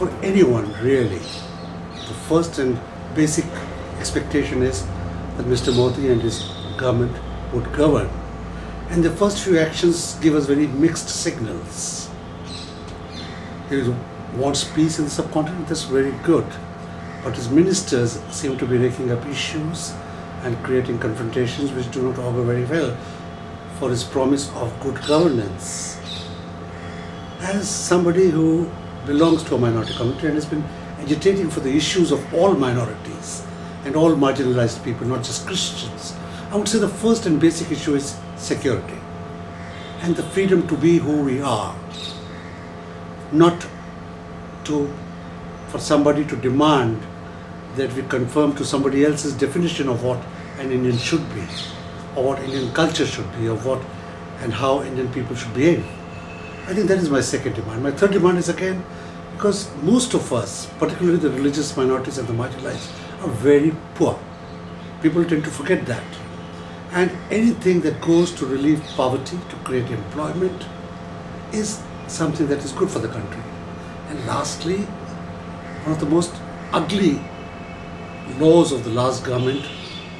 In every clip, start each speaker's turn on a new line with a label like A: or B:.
A: for anyone really, the first and basic expectation is that Mr. Modi and his government would govern. And the first few actions give us very mixed signals. He wants peace in the subcontinent, that's very good. But his ministers seem to be raking up issues and creating confrontations which do not augur very well for his promise of good governance. As somebody who belongs to a minority community and has been agitating for the issues of all minorities and all marginalized people, not just Christians, I would say the first and basic issue is security and the freedom to be who we are, not to for somebody to demand that we conform to somebody else's definition of what an Indian should be, or what Indian culture should be, or what and how Indian people should behave. I think that is my second demand. My third demand is again because most of us, particularly the religious minorities and the marginalized, are very poor. People tend to forget that. And anything that goes to relieve poverty, to create employment, is something that is good for the country. And lastly, one of the most ugly laws of the last government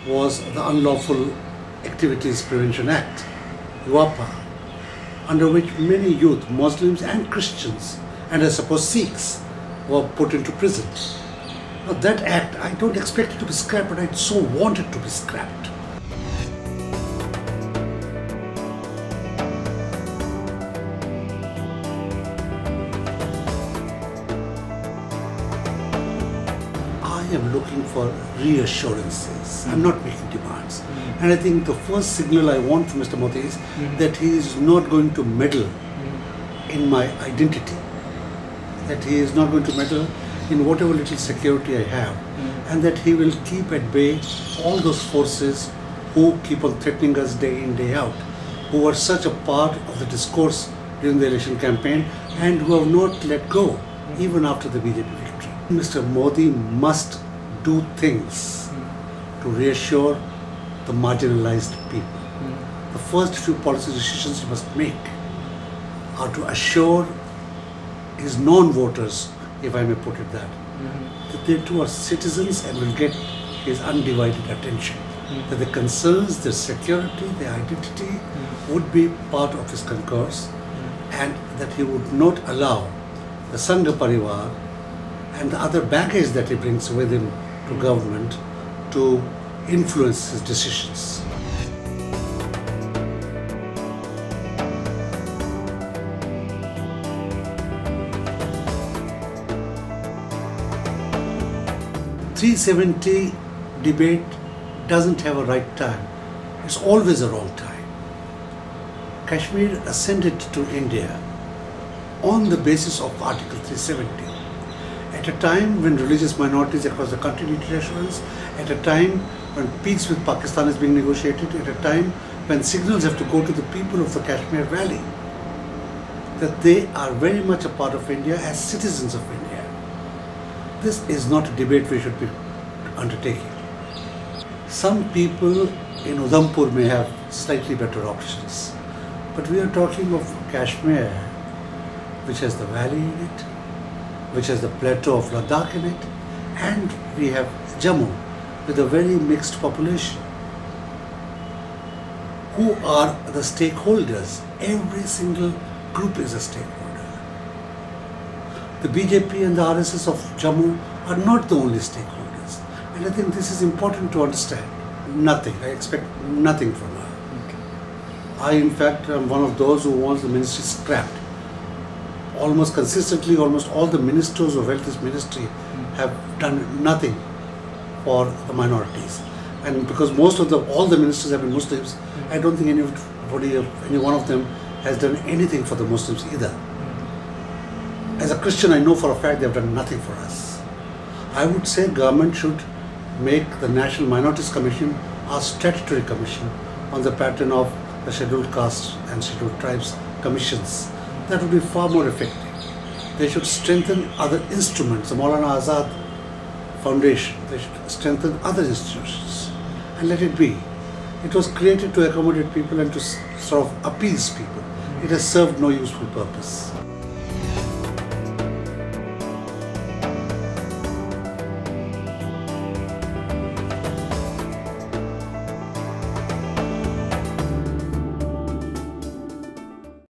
A: was the Unlawful Activities Prevention Act, UAPA, under which many youth, Muslims and Christians, and I suppose Sikhs, were put into prison. Now that act, I don't expect it to be scrapped, but I so want it to be scrapped. I am looking for reassurances. I'm hmm. not making demands. And I think the first signal I want from Mr. Modi is hmm. that he is not going to meddle hmm. in my identity. That he is not going to meddle in whatever little security I have. And that he will keep at bay all those forces who keep on threatening us day in, day out, who are such a part of the discourse during the election campaign and who have not let go even after the BJP. Mr. Modi must do things to reassure the marginalized people. The first few policy decisions he must make are to assure his non-voters, if I may put it that, that they too are citizens and will get his undivided attention. That the concerns, their security, their identity would be part of his concourse and that he would not allow the Sangh Parivar and the other baggage that he brings with him to government to influence his decisions. Three seventy debate doesn't have a right time. It's always a wrong time. Kashmir ascended to India on the basis of Article 370 at a time when religious minorities across the country need reassurance, at a time when peace with Pakistan is being negotiated, at a time when signals have to go to the people of the Kashmir Valley that they are very much a part of India as citizens of India. This is not a debate we should be undertaking. Some people in Udhampur may have slightly better options, but we are talking of Kashmir, which has the valley in it, which has the plateau of Ladakh in it, and we have Jammu with a very mixed population. Who are the stakeholders? Every single group is a stakeholder. The BJP and the RSS of Jammu are not the only stakeholders. And I think this is important to understand. Nothing. I expect nothing from her. I, in fact, am one of those who wants the ministry scrapped almost consistently, almost all the ministers of held this ministry have done nothing for the minorities. And because most of the all the ministers have been Muslims, I don't think anybody, any one of them has done anything for the Muslims either. As a Christian, I know for a fact they have done nothing for us. I would say government should make the National Minorities Commission a statutory commission on the pattern of the Scheduled Castes and Scheduled Tribes commissions. That would be far more effective. They should strengthen other instruments, the Maulana Azad Foundation, they should strengthen other institutions and let it be. It was created to accommodate people and to sort of appease people. It has served no useful purpose.